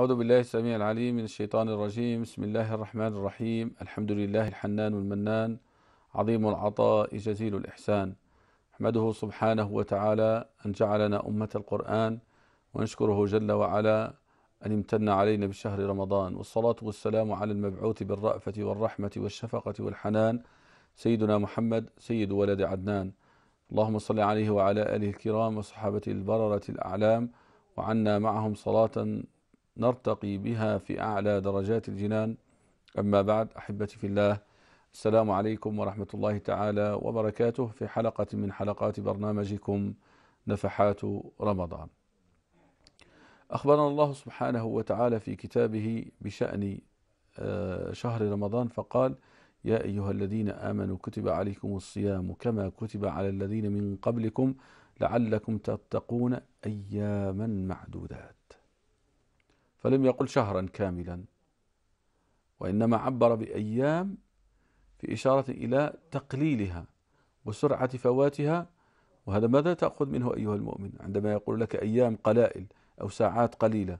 أعوذ بالله السميع العليم من الشيطان الرجيم. بسم الله الرحمن الرحيم. الحمد لله الحنان المنان عظيم العطاء جزيل الإحسان. أحمده سبحانه وتعالى أن جعلنا أمة القرآن ونشكره جل وعلا أن امتن علينا بشهر رمضان. والصلاة والسلام على المبعوث بالرأفة والرحمة والشفقة والحنان. سيدنا محمد سيد ولد عدنان. اللهم صل عليه وعلى آله الكرام وصحابته البررة الأعلام وعنا معهم صلاة نرتقي بها في أعلى درجات الجنان. أما بعد أحبتي في الله السلام عليكم ورحمة الله تعالى وبركاته في حلقة من حلقات برنامجكم نفحات رمضان. أخبرنا الله سبحانه وتعالى في كتابه بشأن شهر رمضان فقال يا أيها الذين آمنوا كتب عليكم الصيام كما كتب على الذين من قبلكم لعلكم تتقون أياما معدودات. فلم يقل شهرا كاملا وإنما عبر بأيام في إشارة إلى تقليلها وسرعة فواتها. وهذا ماذا تأخذ منه أيها المؤمن؟ عندما يقول لك أيام قلائل أو ساعات قليلة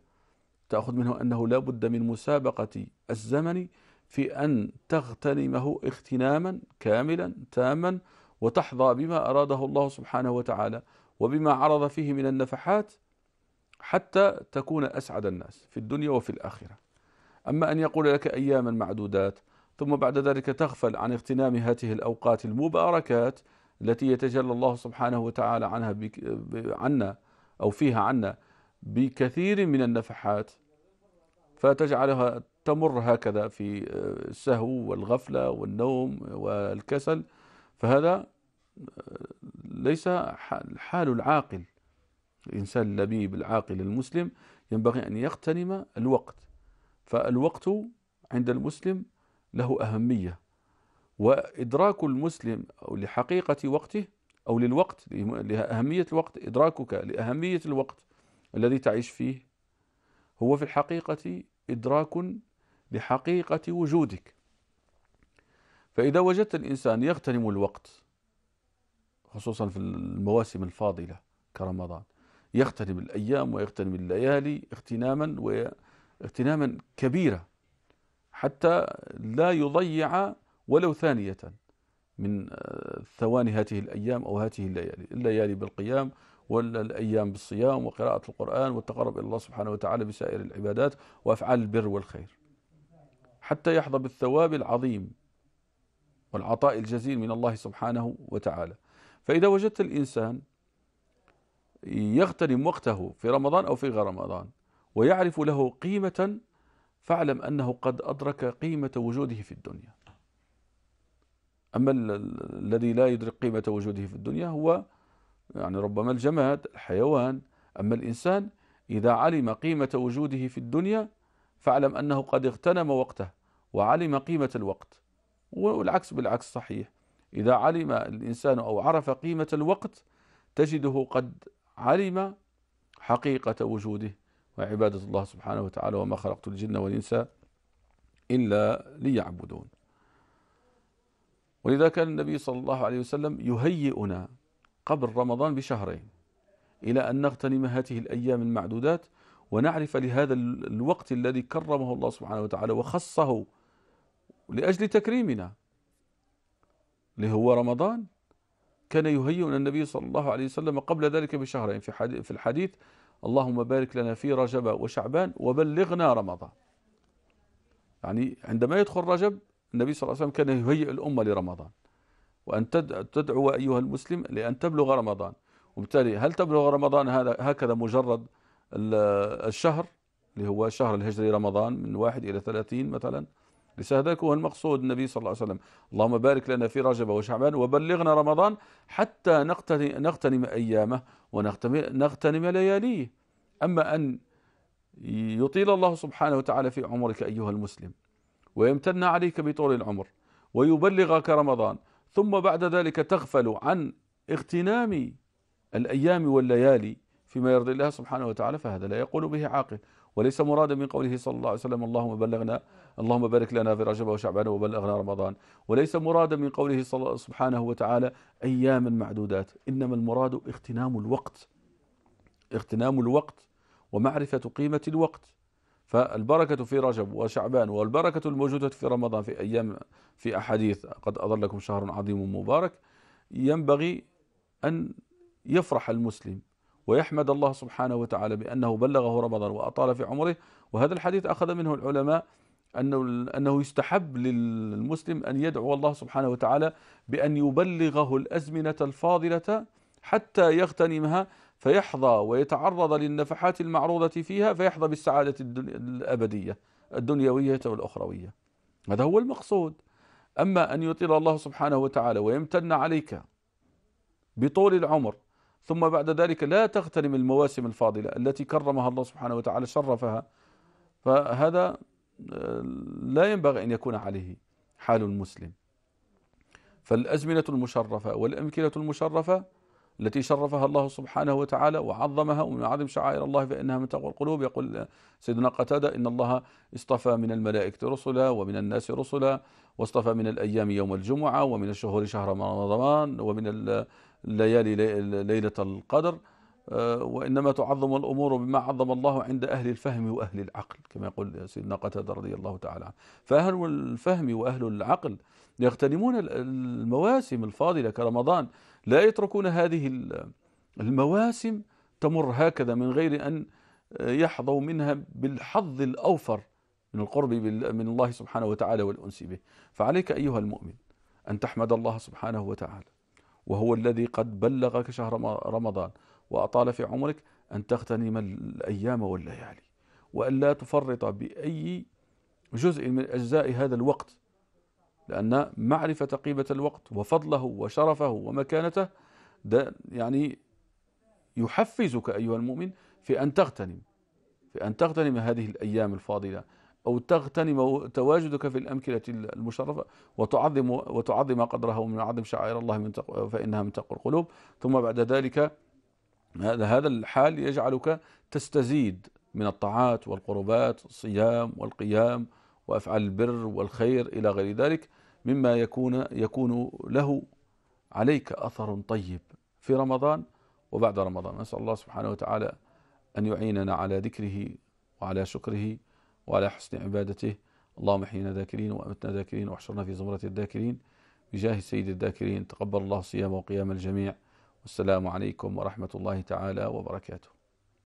تأخذ منه أنه لا بد من مسابقة الزمن في أن تغتنمه اغتناما كاملا تاما وتحظى بما أراده الله سبحانه وتعالى وبما عرض فيه من النفحات حتى تكون أسعد الناس في الدنيا وفي الآخرة. أما أن يقول لك أياما معدودات ثم بعد ذلك تغفل عن اغتنام هذه الأوقات المباركات التي يتجلى الله سبحانه وتعالى عنها عنا أو فيها عنا بكثير من النفحات فتجعلها تمر هكذا في السهو والغفلة والنوم والكسل فهذا ليس حال العاقل. الإنسان اللبيب العاقل المسلم ينبغي أن يغتنم الوقت فالوقت عند المسلم له أهمية وإدراك المسلم أو لحقيقة وقته أو للوقت لأهمية الوقت إدراكك لأهمية الوقت الذي تعيش فيه هو في الحقيقة إدراك لحقيقة وجودك. فإذا وجدت الإنسان يغتنم الوقت خصوصا في المواسم الفاضلة كرمضان يغتنم الأيام ويغتنم الليالي اغتناما واغتناما كبيرا حتى لا يضيع ولو ثانية من ثواني هذه الأيام أو هذه الليالي الليالي بالقيام والأيام بالصيام وقراءة القرآن والتقرب إلى الله سبحانه وتعالى بسائر العبادات وأفعال البر والخير. حتى يحظى بالثواب العظيم والعطاء الجزيل من الله سبحانه وتعالى. فإذا وجدت الإنسان يغتنم وقته في رمضان أو في غير رمضان ويعرف له قيمة فاعلم أنه قد أدرك قيمة وجوده في الدنيا. أما الذي لا يدرك قيمة وجوده في الدنيا هو يعني ربما الجماد الحيوان. أما الإنسان إذا علم قيمة وجوده في الدنيا فاعلم أنه قد اغتنم وقته وعلم قيمة الوقت والعكس بالعكس صحيح. إذا علم الإنسان أو عرف قيمة الوقت تجده قد علم حقيقة وجوده وعبادة الله سبحانه وتعالى وما خلقت الجن والإنس إلا ليعبدون. ولذا كان النبي صلى الله عليه وسلم يهيئنا قبل رمضان بشهرين إلى أن نغتنم هذه الأيام المعدودات ونعرف لهذا الوقت الذي كرمه الله سبحانه وتعالى وخصه لأجل تكريمنا اللي هو رمضان كان يهيئنا النبي صلى الله عليه وسلم قبل ذلك بشهرين في الحديث اللهم بارك لنا في رجب وشعبان وبلغنا رمضان. يعني عندما يدخل رجب النبي صلى الله عليه وسلم كان يهيئ الأمة لرمضان. وأن تدعو أيها المسلم لأن تبلغ رمضان. وبالتالي هل تبلغ رمضان هذا هكذا مجرد الشهر اللي هو شهر الهجري رمضان من واحد إلى ثلاثين مثلا؟ ليس هذاك هو المقصود النبي صلى الله عليه وسلم. اللهم بارك لنا في رجب وشعبان وبلغنا رمضان حتى نغتنم أيامه ونغتنم لياليه. أما أن يطيل الله سبحانه وتعالى في عمرك أيها المسلم ويمتن عليك بطول العمر ويبلغك رمضان ثم بعد ذلك تغفل عن اغتنام الأيام والليالي فيما يرضي الله سبحانه وتعالى فهذا لا يقول به عاقل. وليس مرادا من قوله صلى الله عليه وسلم اللهم بلغنا اللهم بارك لنا في رجب وشعبان وبلغنا رمضان. وليس مرادا من قوله سبحانه وتعالى أياما معدودات. إنما المراد اغتنام الوقت. اغتنام الوقت ومعرفة قيمة الوقت. فالبركة في رجب وشعبان والبركة الموجودة في رمضان في أيام في أحاديث قد أظلكم شهر عظيم مبارك ينبغي أن يفرح المسلم. ويحمد الله سبحانه وتعالى بأنه بلغه رمضان وأطال في عمره. وهذا الحديث أخذ منه العلماء أنه, أنه يستحب للمسلم أن يدعو الله سبحانه وتعالى بأن يبلغه الأزمنة الفاضلة حتى يغتنمها فيحظى ويتعرض للنفحات المعروضة فيها فيحظى بالسعادة الأبدية الدنيوية والأخروية. هذا هو المقصود. أما أن يطيل الله سبحانه وتعالى ويمتن عليك بطول العمر ثم بعد ذلك لا تغتنم المواسم الفاضلة التي كرمها الله سبحانه وتعالى شرفها. فهذا آه، لا ينبغي أن يكون عليه حال المسلم. فالأزمنة المشرفة والأمكنة المشرفة التي شرفها الله سبحانه وتعالى وعظمها ومن عظم شعائر الله فإنها من تقوى القلوب يقول سيدنا قتادة إن الله اصطفى من الملائكة رسلا ومن الناس رسلا واصطفى من الأيام يوم الجمعة ومن الشهور شهر رمضان ومن الليالي ليلة القدر آه، وإنما تعظم الأمور بما عظم الله عند أهل الفهم وأهل العقل كما يقول سيدنا قتادة رضي الله تعالى عنه. فأهل الفهم وأهل العقل يغتنمون المواسم الفاضلة كرمضان. لا يتركون هذه المواسم تمر هكذا من غير أن يحظوا منها بالحظ الأوفر من القرب من الله سبحانه وتعالى والأنس به. فعليك أيها المؤمن أن تحمد الله سبحانه وتعالى. وهو الذي قد بلغك شهر رمضان وأطال في عمرك أن تغتنم الأيام والليالي. وأن لا تفرط بأي جزء من أجزاء هذا الوقت لأن معرفة قيمة الوقت وفضله وشرفه ومكانته ده يعني يحفزك أيها المؤمن في أن تغتنم في أن تغتنم هذه الأيام الفاضلة. أو تغتنم تواجدك في الأمكنة المشرفة وتعظم وتعظم قدرها ومن عظم شعائر الله من فإنها من تقوى القلوب. ثم بعد ذلك هذا هذا الحال يجعلك تستزيد من الطاعات والقربات الصيام والقيام وأفعال البر والخير إلى غير ذلك مما يكون يكون له عليك أثر طيب في رمضان وبعد رمضان. نسأل الله سبحانه وتعالى أن يعيننا على ذكره وعلى شكره وعلى حسن عبادته. اللهم احينا ذاكرين وأمتنا ذاكرين واحشرنا في زمرة الذاكرين. بجاه سيد الذاكرين تقبل الله صيام وقيام الجميع. والسلام عليكم ورحمة الله تعالى وبركاته.